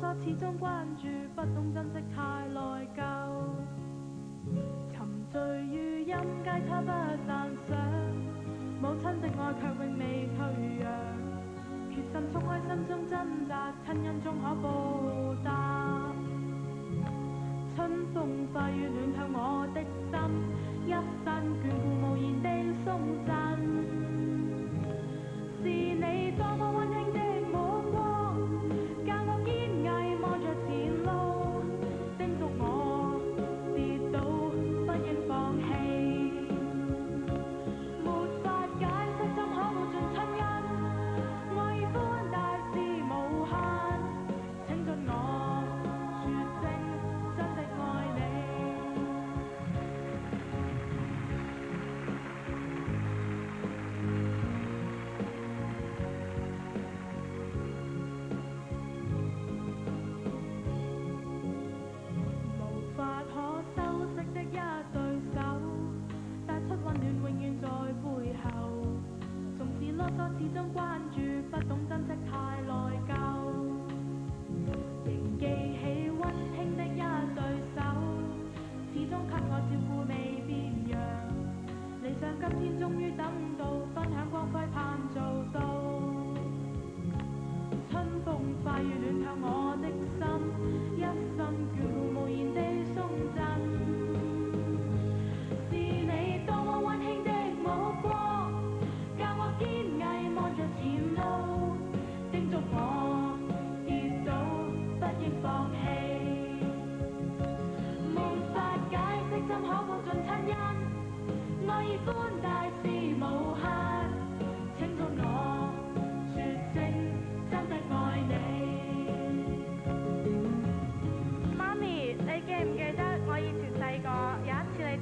啰始终关注，不懂珍惜太内疚。沉醉于音阶，他不赞赏。母亲的爱却永未退让。决心冲开心中挣扎，亲恩终可报答。春风化雨暖透我。